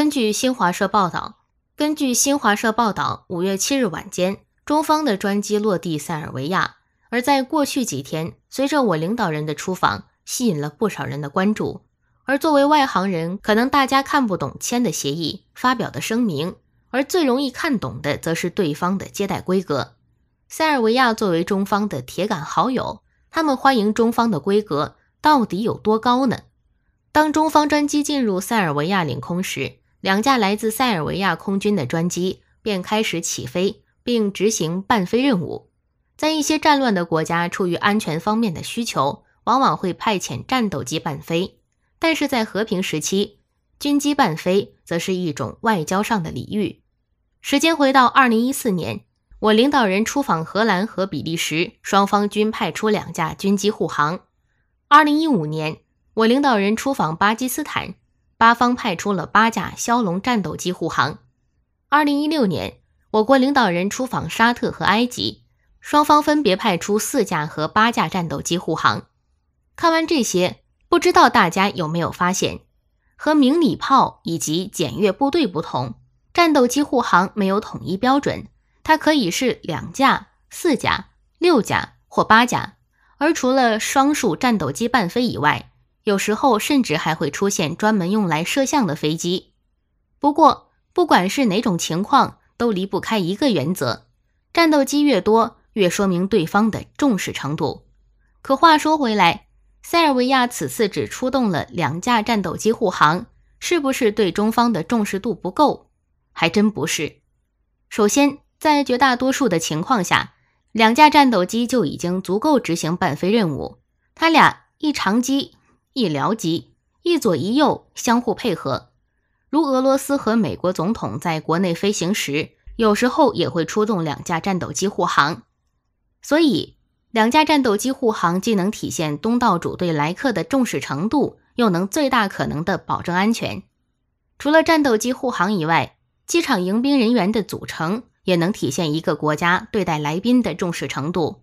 根据新华社报道，根据新华社报道，五月七日晚间，中方的专机落地塞尔维亚。而在过去几天，随着我领导人的出访，吸引了不少人的关注。而作为外行人，可能大家看不懂签的协议、发表的声明，而最容易看懂的，则是对方的接待规格。塞尔维亚作为中方的铁杆好友，他们欢迎中方的规格到底有多高呢？当中方专机进入塞尔维亚领空时，两架来自塞尔维亚空军的专机便开始起飞，并执行伴飞任务。在一些战乱的国家，出于安全方面的需求，往往会派遣战斗机伴飞；但是在和平时期，军机伴飞则是一种外交上的礼遇。时间回到二零一四年。我领导人出访荷兰和比利时，双方均派出两架军机护航。二零一五年，我领导人出访巴基斯坦，巴方派出了八架枭龙战斗机护航。二零一六年，我国领导人出访沙特和埃及，双方分别派出四架和八架战斗机护航。看完这些，不知道大家有没有发现，和明礼炮以及检阅部队不同，战斗机护航没有统一标准。它可以是两架、四架、六架或八架，而除了双数战斗机伴飞以外，有时候甚至还会出现专门用来摄像的飞机。不过，不管是哪种情况，都离不开一个原则：战斗机越多，越说明对方的重视程度。可话说回来，塞尔维亚此次只出动了两架战斗机护航，是不是对中方的重视度不够？还真不是。首先，在绝大多数的情况下，两架战斗机就已经足够执行伴飞任务。它俩一长机一僚机，一左一右相互配合。如俄罗斯和美国总统在国内飞行时，有时候也会出动两架战斗机护航。所以，两架战斗机护航既能体现东道主对来客的重视程度，又能最大可能的保证安全。除了战斗机护航以外，机场迎宾人员的组成。也能体现一个国家对待来宾的重视程度。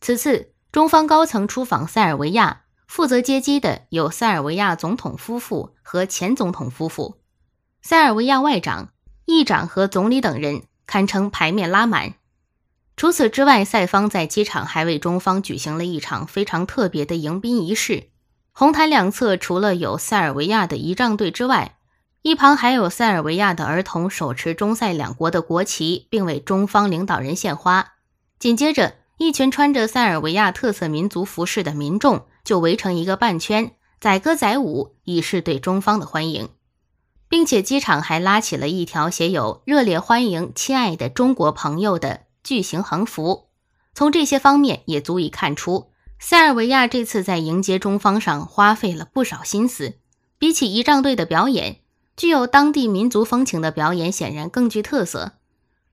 此次中方高层出访塞尔维亚，负责接机的有塞尔维亚总统夫妇和前总统夫妇，塞尔维亚外长、议长和总理等人堪称排面拉满。除此之外，塞方在机场还为中方举行了一场非常特别的迎宾仪式。红毯两侧除了有塞尔维亚的仪仗队之外，一旁还有塞尔维亚的儿童手持中塞两国的国旗，并为中方领导人献花。紧接着，一群穿着塞尔维亚特色民族服饰的民众就围成一个半圈，载歌载舞，以示对中方的欢迎。并且，机场还拉起了一条写有“热烈欢迎亲爱的中国朋友”的巨型横幅。从这些方面也足以看出，塞尔维亚这次在迎接中方上花费了不少心思。比起仪仗队的表演，具有当地民族风情的表演显然更具特色。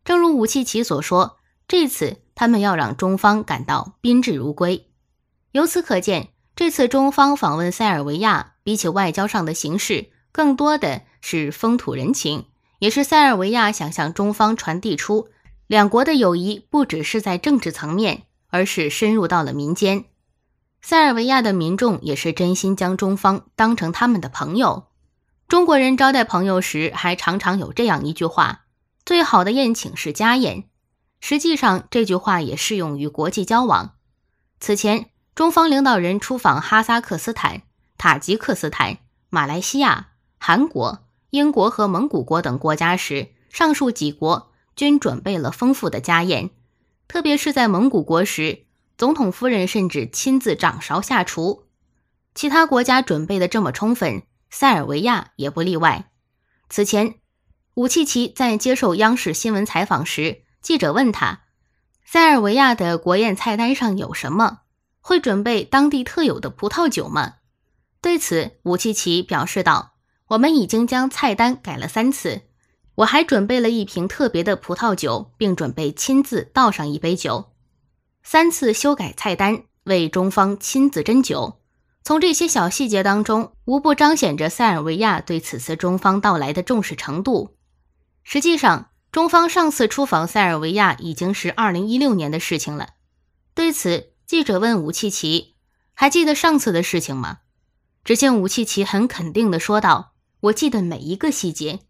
正如武契奇所说，这次他们要让中方感到宾至如归。由此可见，这次中方访问塞尔维亚，比起外交上的形式，更多的是风土人情，也是塞尔维亚想向中方传递出两国的友谊不只是在政治层面，而是深入到了民间。塞尔维亚的民众也是真心将中方当成他们的朋友。中国人招待朋友时，还常常有这样一句话：“最好的宴请是家宴。”实际上，这句话也适用于国际交往。此前，中方领导人出访哈萨克斯坦、塔吉克斯坦、马来西亚、韩国、英国和蒙古国等国家时，上述几国均准备了丰富的家宴。特别是在蒙古国时，总统夫人甚至亲自掌勺下厨。其他国家准备的这么充分。塞尔维亚也不例外。此前，武契奇在接受央视新闻采访时，记者问他：“塞尔维亚的国宴菜单上有什么？会准备当地特有的葡萄酒吗？”对此，武契奇表示道：“我们已经将菜单改了三次，我还准备了一瓶特别的葡萄酒，并准备亲自倒上一杯酒。三次修改菜单，为中方亲自斟酒。”从这些小细节当中，无不彰显着塞尔维亚对此次中方到来的重视程度。实际上，中方上次出访塞尔维亚已经是二零一六年的事情了。对此，记者问武契奇：“还记得上次的事情吗？”只见武契奇很肯定地说道：“我记得每一个细节。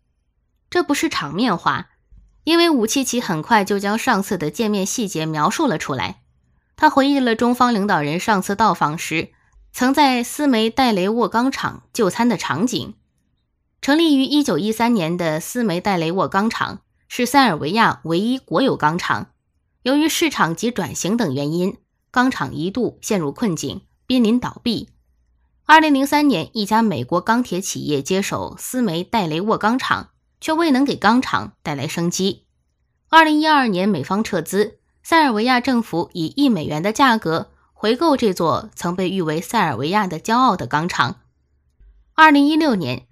这不是场面话，因为武契奇很快就将上次的见面细节描述了出来。他回忆了中方领导人上次到访时，曾在斯梅代雷沃钢厂就餐的场景。成立于1913年的斯梅代雷沃钢厂是塞尔维亚唯一国有钢厂。由于市场及转型等原因，钢厂一度陷入困境，濒临倒闭。2003年，一家美国钢铁企业接手斯梅代雷沃钢厂，却未能给钢厂带来生机。2012年，美方撤资。塞尔维亚政府以一美元的价格回购这座曾被誉为塞尔维亚的骄傲的钢厂。二零一六年，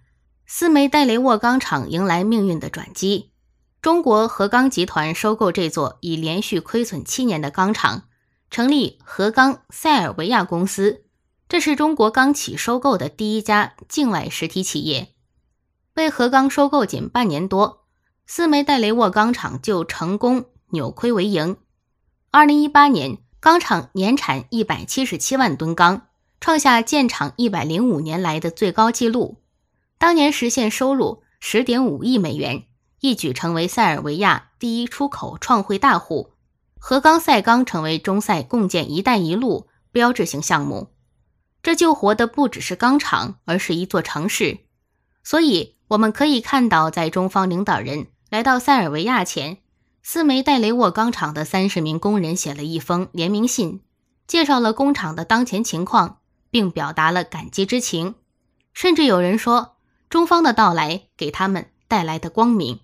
斯梅代雷沃钢厂迎来命运的转机，中国核钢集团收购这座已连续亏损七年的钢厂，成立河钢塞尔维亚公司。这是中国钢企收购的第一家境外实体企业。被河钢收购仅半年多，斯梅代雷沃钢厂就成功扭亏为盈。二零一八年，钢厂年产一百七十七万吨钢，创下建厂一百零五年来的最高纪录。当年实现收入十点五亿美元，一举成为塞尔维亚第一出口创汇大户。河钢塞钢成为中塞共建“一带一路”标志性项目。这救活的不只是钢厂，而是一座城市。所以，我们可以看到，在中方领导人来到塞尔维亚前。斯梅代雷沃钢厂的三十名工人写了一封联名信，介绍了工厂的当前情况，并表达了感激之情。甚至有人说，中方的到来给他们带来的光明。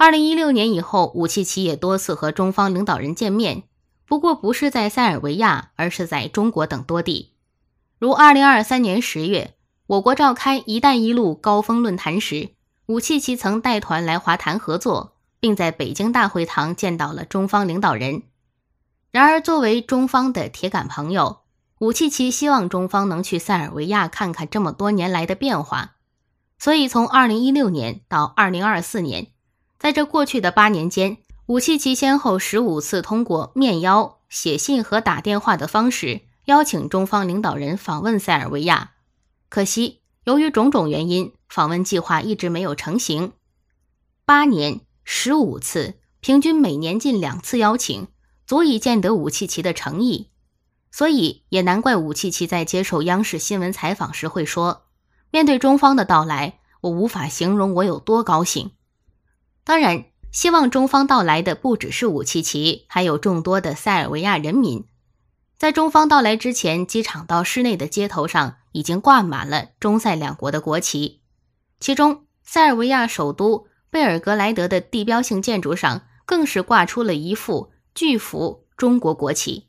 二零一六年以后，武契奇也多次和中方领导人见面，不过不是在塞尔维亚，而是在中国等多地。如二零二三年十月，我国召开“一带一路”高峰论坛时，武契奇曾带团来华谈合作。并在北京大会堂见到了中方领导人。然而，作为中方的铁杆朋友，武契奇希望中方能去塞尔维亚看看这么多年来的变化。所以，从2016年到2024年，在这过去的八年间，武契奇先后十五次通过面邀、写信和打电话的方式邀请中方领导人访问塞尔维亚。可惜，由于种种原因，访问计划一直没有成型。八年。十五次，平均每年近两次邀请，足以见得武契奇的诚意。所以也难怪武契奇在接受央视新闻采访时会说：“面对中方的到来，我无法形容我有多高兴。”当然，希望中方到来的不只是武契奇，还有众多的塞尔维亚人民。在中方到来之前，机场到市内的街头上已经挂满了中塞两国的国旗，其中塞尔维亚首都。贝尔格莱德的地标性建筑上更是挂出了一幅巨幅中国国旗，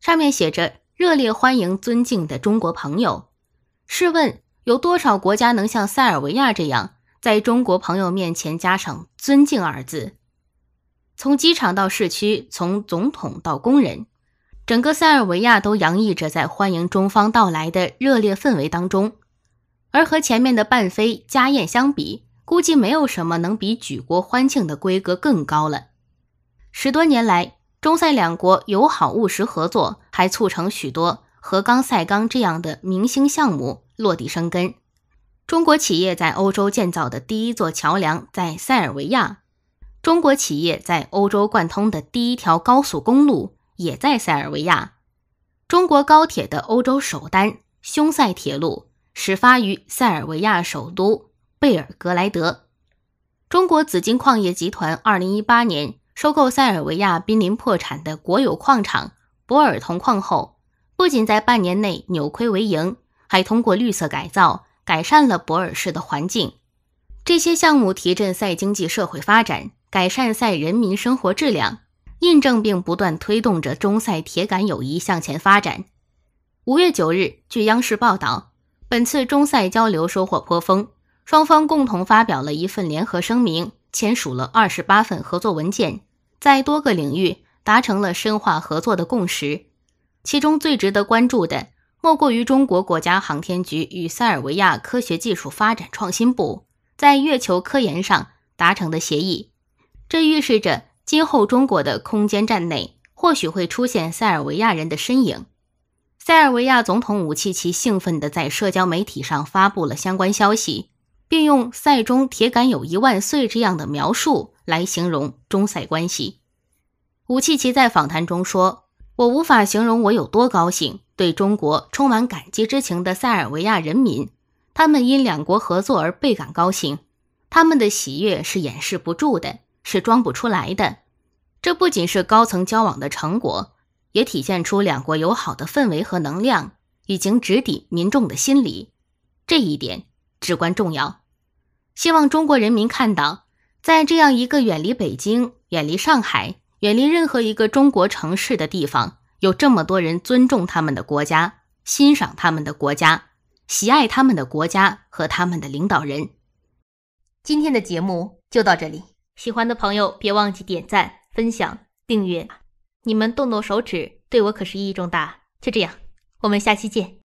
上面写着“热烈欢迎尊敬的中国朋友”。试问，有多少国家能像塞尔维亚这样，在中国朋友面前加上“尊敬”二字？从机场到市区，从总统到工人，整个塞尔维亚都洋溢着在欢迎中方到来的热烈氛围当中。而和前面的半飞家宴相比，估计没有什么能比举国欢庆的规格更高了。十多年来，中塞两国友好务实合作，还促成许多核钢、塞钢这样的明星项目落地生根。中国企业在欧洲建造的第一座桥梁在塞尔维亚，中国企业在欧洲贯通的第一条高速公路也在塞尔维亚。中国高铁的欧洲首单匈塞铁路始发于塞尔维亚首都。贝尔格莱德，中国紫金矿业集团二零一八年收购塞尔维亚濒临破产的国有矿场博尔铜矿后，不仅在半年内扭亏为盈，还通过绿色改造改善了博尔市的环境。这些项目提振塞经济社会发展，改善塞人民生活质量，印证并不断推动着中塞铁杆友谊向前发展。五月九日，据央视报道，本次中塞交流收获颇丰。双方共同发表了一份联合声明，签署了二十八份合作文件，在多个领域达成了深化合作的共识。其中最值得关注的，莫过于中国国家航天局与塞尔维亚科学技术发展创新部在月球科研上达成的协议。这预示着今后中国的空间站内或许会出现塞尔维亚人的身影。塞尔维亚总统武契奇兴奋地在社交媒体上发布了相关消息，并用“塞中铁杆有一万岁”这样的描述来形容中塞关系。武契奇在访谈中说：“我无法形容我有多高兴，对中国充满感激之情的塞尔维亚人民，他们因两国合作而倍感高兴，他们的喜悦是掩饰不住的，是装不出来的。这不仅是高层交往的成果。”也体现出两国友好的氛围和能量已经直抵民众的心里，这一点至关重要。希望中国人民看到，在这样一个远离北京、远离上海、远离任何一个中国城市的地方，有这么多人尊重他们的国家、欣赏他们的国家、喜爱他们的国家和他们的领导人。今天的节目就到这里，喜欢的朋友别忘记点赞、分享、订阅。你们动动手指，对我可是意义重大。就这样，我们下期见。